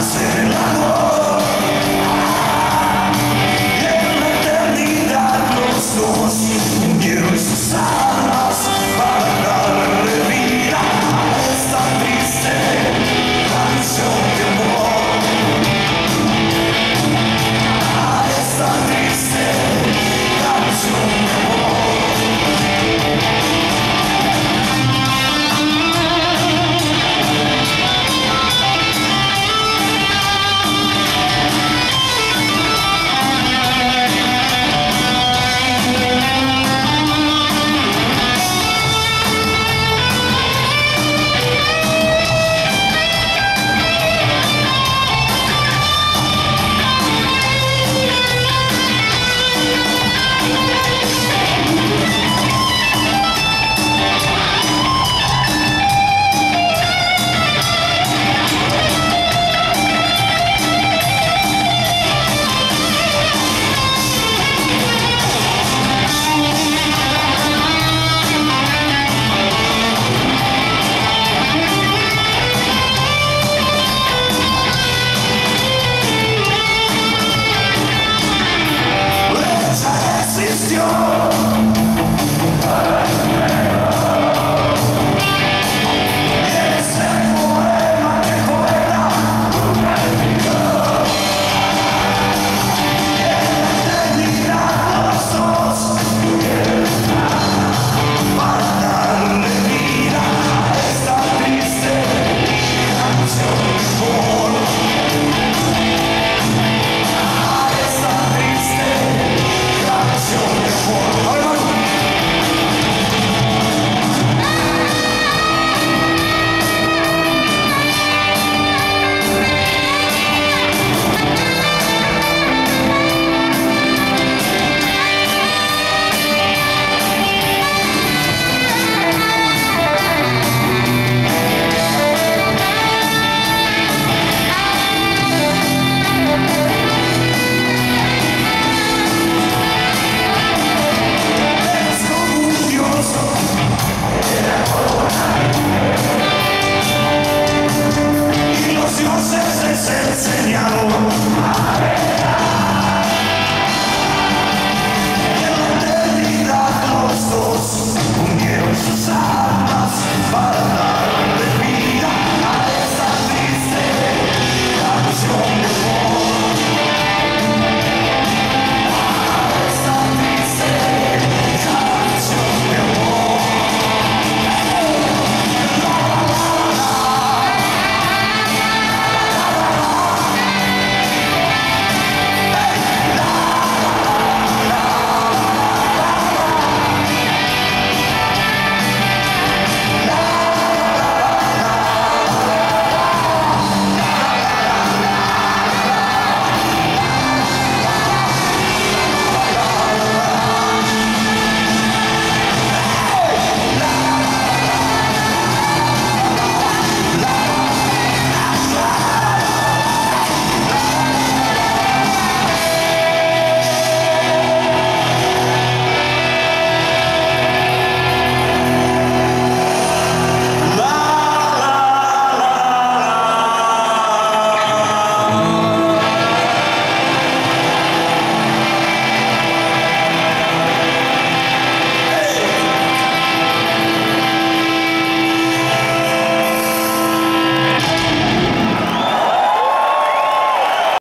hacer el amor.